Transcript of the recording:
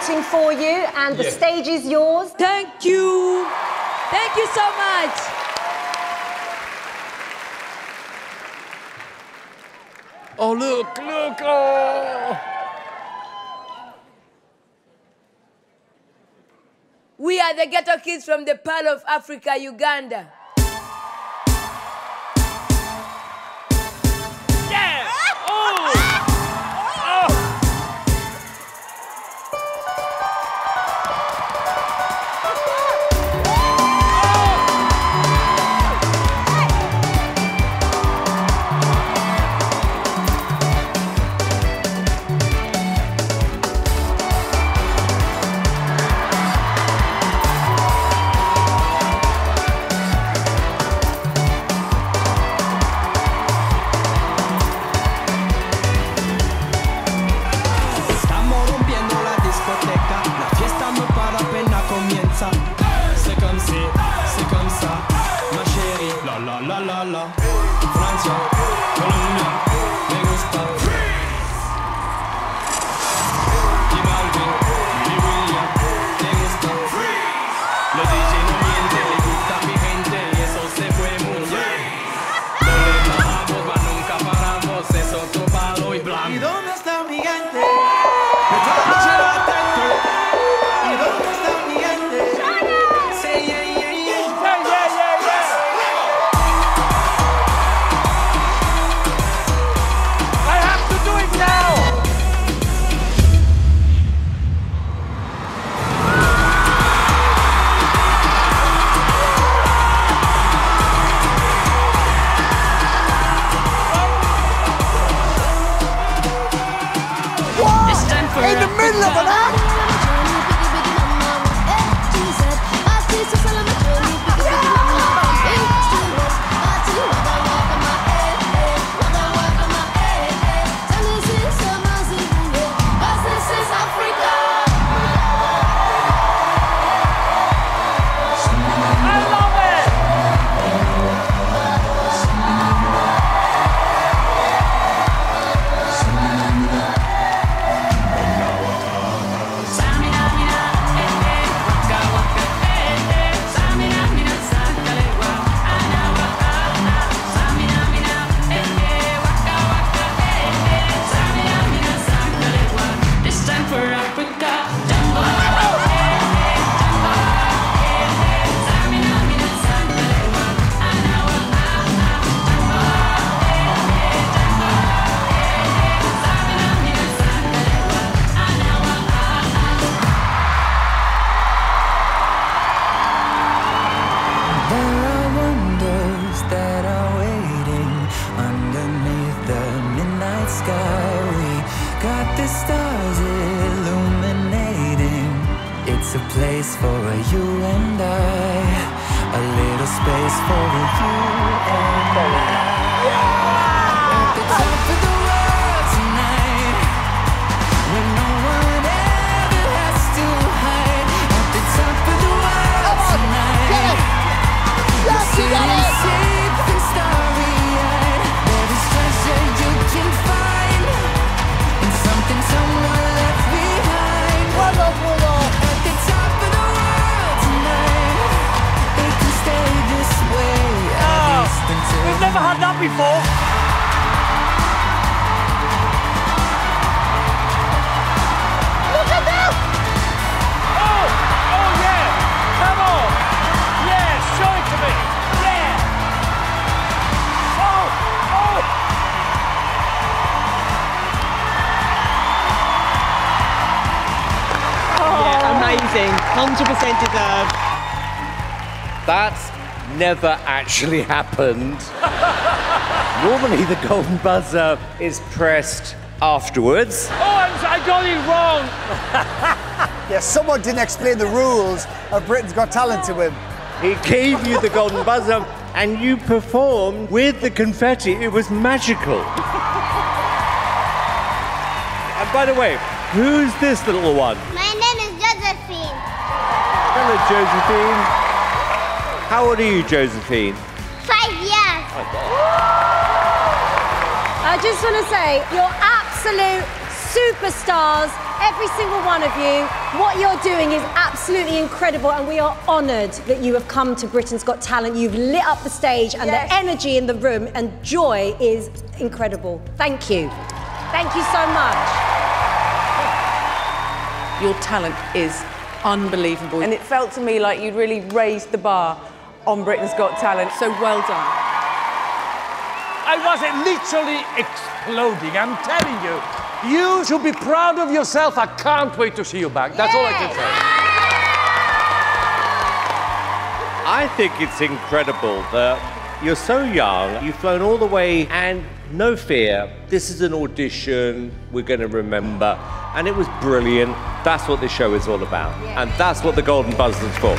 rooting for you, and the Yeah. stage is yours. Thank you. Thank you so much. Oh, look, look. Oh. We are the ghetto kids from the Pearl of Africa, Uganda. La la la. Francia, Colombia, me gusta. Y Balvin, Willy William, me gusta. Los a place for a you and I, a little space for a you and I. until We've never had that before. Oh, oh yeah. Come on. Yeah, show it to me. Yeah. Oh, oh. Yeah, Amazing. 100% deserved. That's never actually happened. Normally, the golden buzzer is pressed afterwards. Oh, I'm, I got it wrong. Yeah, someone didn't explain the rules of Britain's Got Talent to him. He gave you the golden buzzer, and you performed with the confetti. It was magical. and by the way, who's this little one? My name is Josephine. Hello, Josephine. How old are you, Josephine? Five years. Oh, I just want to say, you're absolute superstars, every single one of you. What you're doing is absolutely incredible, and we are honoured that you have come to Britain's Got Talent. You've lit up the stage, and Yes. the energy in the room and joy is incredible. Thank you. Thank you so much. Your talent is unbelievable. And it felt to me like you'd really raised the bar on Britain's Got Talent. So well done. I was literally exploding. I'm telling you. You should be proud of yourself. I can't wait to see you back. That's all I can say. I think it's incredible that you're so young, you've flown all the way, and no fear. This is an audition we're going to remember. And it was brilliant. That's what this show is all about. And that's what the Golden Buzz is for.